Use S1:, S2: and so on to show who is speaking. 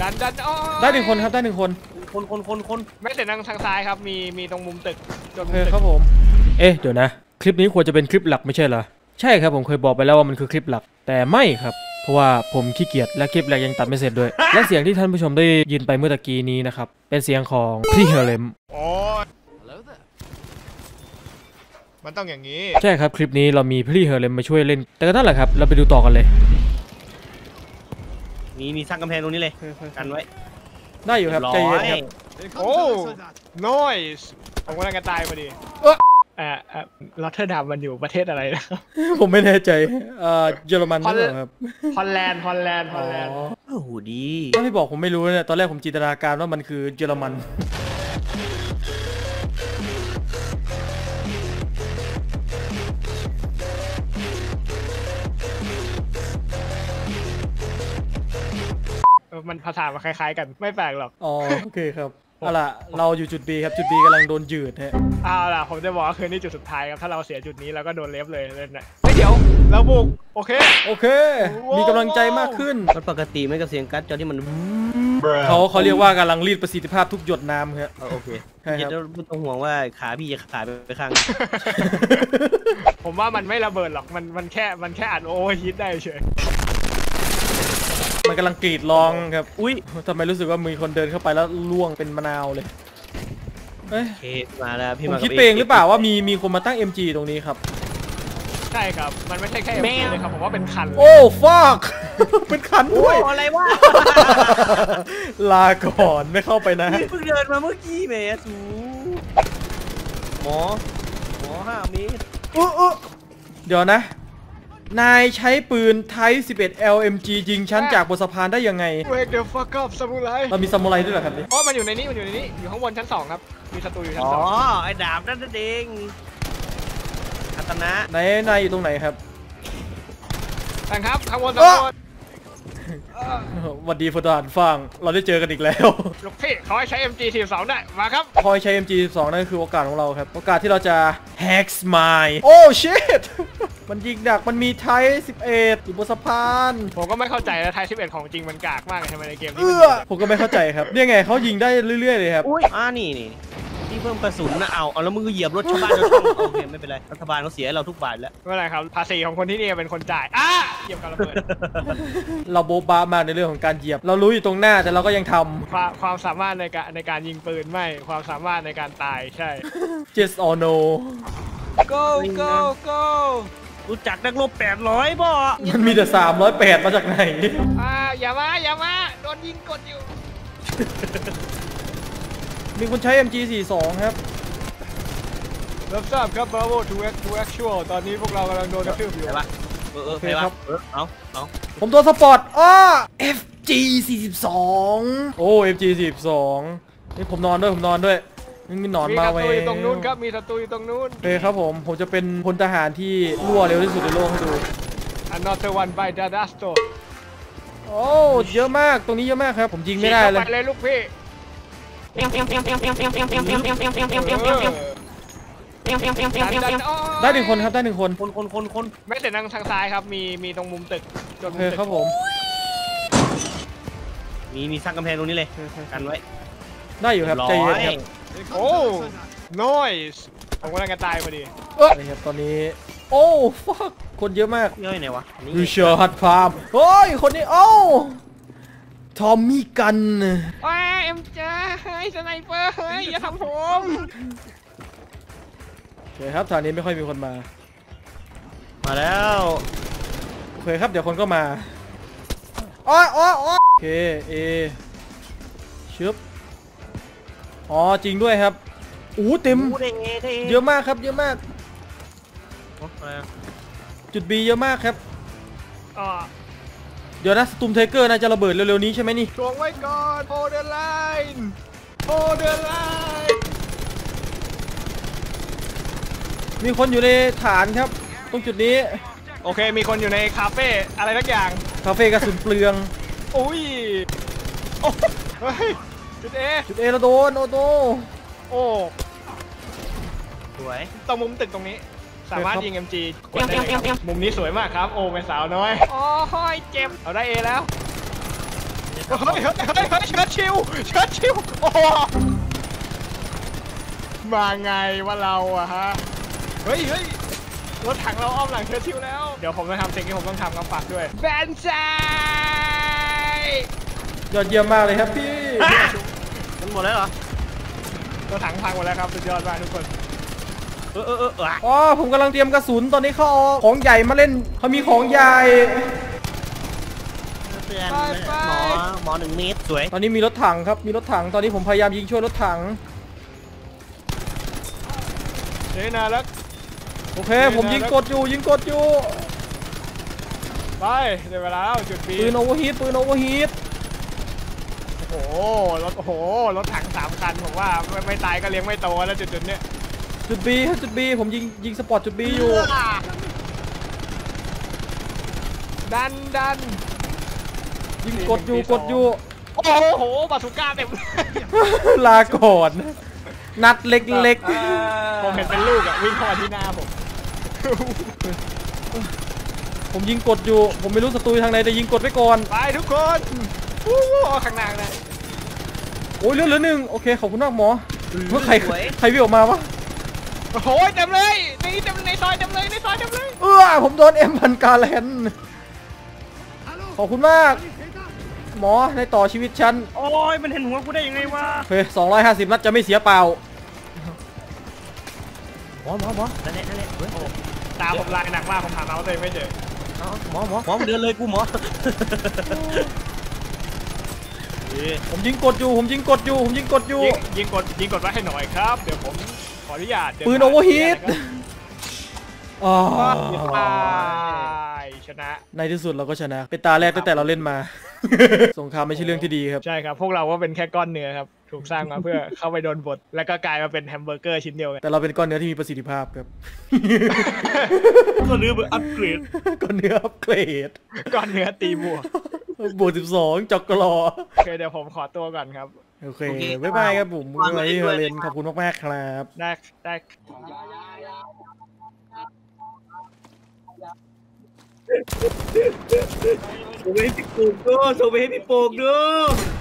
S1: ดันดันโอ้ย
S2: ได้หนึ่งคนครับได้หนึ่งคน
S3: คนคนคนคน
S1: ไม่เสร็จทางทางซ้ายครับมีมีตรงมุมตึกจน
S2: โอ
S1: มุ
S2: เค
S1: มตึก
S2: ครับผม เอ๊ะเดี๋ยวนะ คลิปนี้ควรจะเป็นคลิปหลักไม่ใช่เหรอใช่ครับผมเคยบอกไปแล้วว่ามันคือคลิปหลักแต่ไม่ครับ เพราะว่าผมขี้เกียจและคลิปแรกยังตัดไม่เสร็จด้วย และเสียงที่ท่านผู้ชมได้ยินไปเมื่อตะกี้นี้นะครับ เป็นเสียงของพี่เฮเลม
S1: โอ้ยมันต้องอย่างนี้
S2: ใช่ครับ คลิปนี้เรามีพี่เฮเลมมาช่วยเล่น แต่ก็นั่นแหละครับ เราไปดูต่อกันเลย
S3: มีมีสร้างกำแพงตรงนี้เลยกันไว้
S2: ได้อยู่ครับ
S3: ร้อ
S2: ใจเย็น
S3: ย
S2: ครับ
S1: โอ้ nice ผมกำลังจะตายพอดี
S2: เอ๊ะ
S1: เอ่อเอ่อรอตเทอร์ดัมมันอยู่ประเทศอะไรนะครับ
S2: ผมไม่แน่ใจเอ่อเยอรมันหรือเปล่าครับ
S1: ฮอลแลนด์ฮอลแลนด์ฮ
S2: อ๋
S1: อ
S2: อ
S1: ลแลนด์
S3: โอ้โหดี
S2: ต้องที่บอกผมไม่รู้เนี่ยตอนแรกผมจินตนาการว่ามันคือเยอรมัน
S1: มันภาษามันคล้ายๆ กันไม่แปลกหรอก
S2: อ๋อโอเคครับเอาล่ะเราอยู่จุด B ครับจุด B กำลังโดนยืดฮะ
S1: เอาล่ะผมจะบอกว่าคืนนี้จุดสุดท้ายครับถ้าเราเสียจุดนี้เราก็โดนเลฟเลยเล่นนะเฮ้ยเดี๋ยวเราบุกโอเค
S2: โอเค มีกำลังใจมากขึ้น
S3: มันปกติไหม่กับเสียงกัดจอที่มัน
S2: เขาเขาเรียกว่ากำลังรีดประสิทธิภาพทุกหยดน้ำครับ
S3: เออโอเค
S2: ใช่ครับ
S3: อย่าไม่ต้องห่วงว่าขาพี่จะขาดไปข้าง
S1: ผมว่ามันไม่ระเบิดหรอกมันมันแค่มันแค่อัดโอเวอร์ฮิตได้เฉย
S2: มันกำลังกรีดร้องครับ
S3: อุ้ย
S2: ทำไมรู้สึกว่ามีคนเดินเข้าไปแล้วล่วงเป็นมะนาวเลยเอ้ย
S3: โอเคมาแล้วพี่
S2: ผม
S3: มากับ
S2: คิดเองหรือเปล่าว่ามีมีคนมาตั้ง MG ตรงนี้ครับ
S1: ใช่ครับ มันไม่ใช่แค่ MG เลยครับผมว่าเป็นคันเลย
S2: โอ้ฟอกเป็นคัน
S3: โอ้
S2: ด้วย
S3: อะไรวะ
S2: ลาก่อนไม่เข้าไปนะ
S3: พี่เพิ่งเดินมาเมื่อกี้แหมสูหมอหมอห้าเมตร
S2: อุ๊ยอุ๊ยเดี๋ยวนะ นายใช้ปืนไทป์11 LMG ยิงฉันจากบนสะพานได้ยังไง
S1: เวกเดอะฟักกับซามูไร
S2: เรามีซามูไรด้วยเหรอครับนี่
S1: อ๋อมันอยู่ในนี้มันอยู่ในนี้อยู่ข้างบนชั้นสองครับ มีศัตรูอยู่ชั้น
S3: อ๋อ
S1: สอง
S3: ไอ้ดาบนั่นนั่นเองอัตนะ
S2: ไหนนายอยู่ตรงไหนครับ
S1: ทางครับข้างบนข้างบน
S2: หวันดีพลทหารฟังเราได้เจอกันอีกแล้ว
S1: ลูกพี่เขาให้ใช้ MG 42ได้มาครับ
S2: คอยใช้ MG12 นั่นคือโอกาสของเราครับ โอกาสที่เราจะ hack smile โอ้ shit มันยิงดักมันมีไทป์11อยู่บนสะพาน
S1: ผมก็ไม่เข้าใจนะไทย11 ของจริงมันกากมากเลยทำไมในเกมนี้
S2: เอื้
S1: มัน
S2: อผมก็ไม่เข้าใจครับเนี่ยไงเขายิงได้เรื่อยๆเลยครับ
S3: อุ้ยอ่านี่นี่ที่เพิ่มกระสุนนะเอาเอาแล้วมึงก็เหยียบรถชาวบ้านชาวช่องโอเคไม่เป็นไรรัฐบาลเขาเสียให้เราทุกบาทแล้ว
S1: ไม่เป็นไรครับภาษีของคนที่นี่เป็นคนจ่ายอ้าเหยียบกับระเบิด
S2: เราโบ๊ะบ้ามากในเรื่องของการเหยียบ เรารู้อยู่ตรงหน้าแต่เราก็ยังท
S1: ความความสามารถในการในการยิงปืนไม่ความสามารถในการตายใช่ำ
S2: just or no
S1: go go go
S3: รู้จักนักรบ800บ่
S2: มันมีแต่308มาจากไหน
S1: อ่าอย่ามาอย่ามาโดนยิงกดอยู่
S2: มีคนใช้ MG42 ครับ
S1: รับทราบครับ Bravo to act to actual ตอนนี้พวกเรากำลังโดนกระทืบอยู่
S3: ใช่ปะเออเออ
S2: โอเค
S3: ใช่
S2: ครั
S3: ปะ
S2: บ
S3: เออเอาเอา
S2: ผมตัวสปอร์ตอ้อ FG42 โอ้ FG42 นี่ผมนอนด้วย ผมนอนด้วย นี่มีหนอน
S1: มี
S2: มา
S1: ศั
S2: ไว้
S1: ตรูอยู่ตรงนู้นครับ มีศัตรูอยู่ตรงนู้น
S2: โอเคครับผม ผมจะเป็นพลทหารที่รั่วเร็วที่สุดในโลกให้ดู
S1: Another one by Dadasto
S2: โอ้เยอะมาก ตรงนี้เยอะมากครับ ผมยิงไม่ได้เลย
S1: ฉีข้าปเลยลูกพี่ดันดันโอ้ย
S2: ได้หนึ่งคนครับ ได้หนึ่งคน
S3: คนคนคนคน
S1: ไม่เสร็จทางทางซ้ายครับ มีมีตรงมุมตึกจน
S2: โอ
S1: มุ
S2: เค
S1: มตึก
S2: ครับผม
S3: มีมีสร้างกำแพงตรงนี้เลย
S2: โอเคครับ
S3: กันไว้
S2: ได้อยู่ครับ
S3: ร้อ
S2: ใจเย็น
S3: ย
S2: ครับ
S1: โอ้ noise ผมกำลังจะตายพอดี
S2: เอ้ยครับตอนนี้ โอ้ฟักคนเยอะมาก
S3: ย่อยไหนวะอันนี้
S2: รูเชอร์ฮัตฟาร์มเฮ้ย คนนี้ โอ้ ทอมมี่กัน
S1: โอ้ยเอ็มจ้าเฮ้ยสไนเปอร์เฮ้ย อย่าทำผม
S2: โอเคครับฐานนี้ไม่ค่อยมีคนมา
S3: มาแล้ว
S2: โอเคครับ เดี๋ยวคนก็มาอ้อยอ้อยอ้อยโอเค เอชึบ อ๋อจริงด้วยครับอู้เต็ม
S3: โอ้เด้เด้
S2: เยอะมากครับ เยอะมาก
S3: โอ้อะไรอะ
S2: จุด B เยอะมากครับ
S1: อ่า
S2: เดี๋ยวนะสตูมไทเกอร์น่าจะระเบิดเร็วๆนี้ใช่ไหมนี่
S1: ทวงไว้ก่อน hold the line hold the line
S2: มีคนอยู่ในฐานครับ ตรงจุดนี้
S1: โอเค มีคนอยู่ในคาเฟ่อะไรทักอย่าง
S2: คาเฟ่กระสุนเปลือง
S1: อุ้ยโอ้เฮ้ย จุดเอ
S2: จุดเอเราโดนโอโต
S1: โอ้
S3: สวย
S1: ตรงมุมตึกตรงนี้ สามารถ
S2: ครับ
S1: ยิง MG กดได้เลยครับมุมนี้สวยมากครับ โอ้เป็นสาวน้อยโอ้ยเจ็บเอาได้เอแล้ว
S3: จะครับ
S1: เฮ้ยเฮ้ยเฮ้ยเฮ้ยเชิดชิวเชิดชิวโอ้โหมาไงวะเราอะฮะเฮ้ยเฮ้ยรถถังเราอ้อมหลังเชิดชิวแล้ว เดี๋ยวผมต้องทำสิ่งที่ผมต้องทำครับฝากด้วยแบนไซ
S2: ยอดเยี่ยมมากเลยครับพี่
S3: มันหมดแล้วเหรอ
S1: รถถังพังหมดแล้วครับสุดยอดมากทุกคน
S3: เออเออเออเออ
S2: อ๋อผมกำลังเตรียมกระสุนตอนนี้เขาเอาของใหญ่มาเล่นเขามีของใหญ่
S3: เตือนหมอหมอหนึ่งเมตรสวย
S2: ตอนนี้มีรถถังครับมีรถถังตอนนี้ผมพยายามยิงช่วยรถถัง
S1: เจนาแล้ว
S2: โอเค ผมยิงกดอยู่ยิงกดอยู่
S1: ไปเดี๋ยวเวลาแล้วจุด B
S2: ปืน overheat ปืน overheat
S1: โอ้โหรถโอ้โหรถถังสามคันผมว่าไม่ไม่ตายก็เลี้ยงไม่โตแล้วจุดจุดๆเนี้ย
S2: จุด B ครับจุด B ผมยิงยิง support จุด B อยู่
S1: ดันดัน
S2: ยิงกดอยู่กดอยู่
S1: โอ้โหบาซูก้าเต็ม
S2: ลาก่อน นัดเล็ก
S1: ผมเห็นเป็นลูกอะวิ่งเข้ามาที่หน้าผม
S2: ๆ ผมยิงกดอยู่ ผมไม่รู้ศัตรูอยู่ทางไหนแต่ยิงกดไว้ก่อน
S1: ไปทุกคน วู้ข้างหน้าเลย
S2: โอ้ยเหลือเหลือหนึ่งโอเคขอบคุณมากหมอเมื่อใคร
S3: สวย
S2: ใครวิ่งออกมาวะ
S1: โอ้โหเต็มเลยในนี้เต็มในซอยเต็มเลยในซอยเต็มเลย
S2: เออผมโดนเอ็มพันกาแลนขอบคุณมาก หมอในต่อชีวิตฉัน
S3: โอ้ยมันเห็นหัวกูได้ยังไงวะ
S2: โอเค250นัดจะไม่เสียเปล่า
S3: หมอหมอหมอนั่นแหละนั่นแหละเว้ย
S1: ตาผมลายหนักมากผมหาเมาส์ตัวเองไม่เจอ
S3: เอาหมอหมอหมอมาเดินเลยกูหมอเอ้ย
S2: ผมยิงกดอยู่ผมยิงกดอยู่ผมยิงกดอยู่
S1: ยิงยิงกดยิงกดไว้ให้หน่อยครับ เดี๋ยวผมขออนุญาตดิ
S2: ปืน overheat อ๋อ
S1: ตายชนะ
S2: ในที่สุดเราก็ชนะ เป็นตาแรกตั้งแต่เราเล่นมา สงครามไม่ใช่เรื่องที่ดีครับ
S1: ใช่ครับ พวกเราก็เป็นแค่ก้อนเนื้อครับ ถูกสร้างมาเพื่อเข้าไปโดนบดแล้วก็กลายมาเป็นแฮมเบอร์เกอร์ชิ้นเดียวกัน
S2: แต่เราเป็นก้อนเนื้อที่มีประสิทธิภาพครับ
S3: ก็เนื้อมันอัปเกรด
S2: ก้อนเนื้ออัปเกรด
S1: ก้อนเนื้อตีบวก
S2: บวก12จอกกรอ
S1: โอเคเดี๋ยวผมขอตัวก่อนครับ
S2: โอเค บ๊ายบายครับผมมือไว้เฮเลนขอบคุณมากๆครับ
S1: ได้ได้
S3: ส่งไปให้พี่ปูกดูส่งไปให้พี่ปูกดู
S4: อยู่